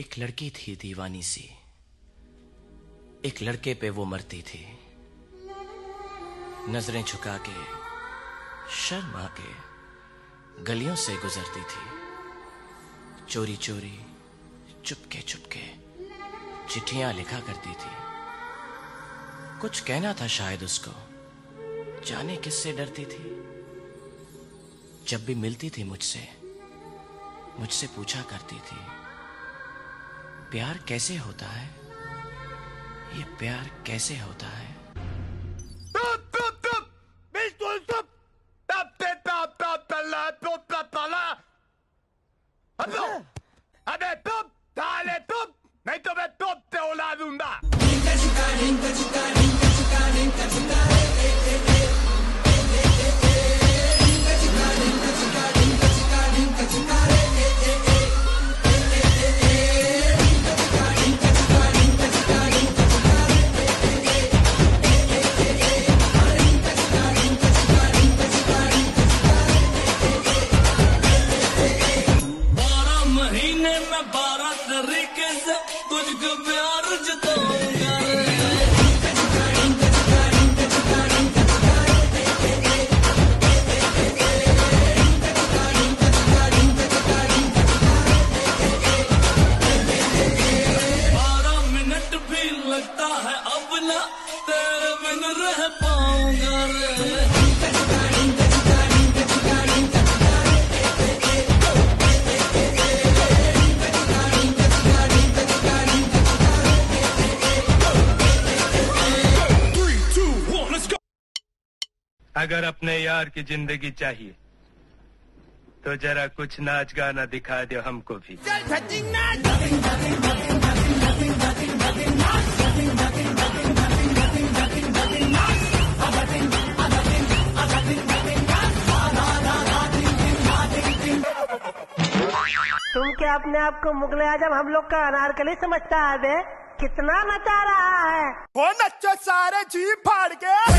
एक लड़की थी दीवानी सी। एक लड़के पे वो मरती थी। नज़रें झुका के, शर्मा के, गलियों से गुजरती थी। चोरी चोरी चुपके चुपके चिट्ठियाँ लिखा करती थी। कुछ कहना था शायद उसको। जाने किससे डरती थी? जब भी मिलती थी मुझसे मुझसे पूछा करती थी। प्यार कैसे होता है ये प्यार कैसे होता है! नहीं तो मैं से दूँगा में बारह तरीके से बारह मिनट भी लगता है अब ना तेरे बिन रह अगर अपने यार की ज़िंदगी चाहिए तो जरा कुछ नाच गाना दिखा दो हमको भी। तुम क्या अपने आप को मुगल आज़म हम लोग का अनारकली समझता है बे? कितना नचा रहा है? वो नच्चो सारे जी फाड़ के।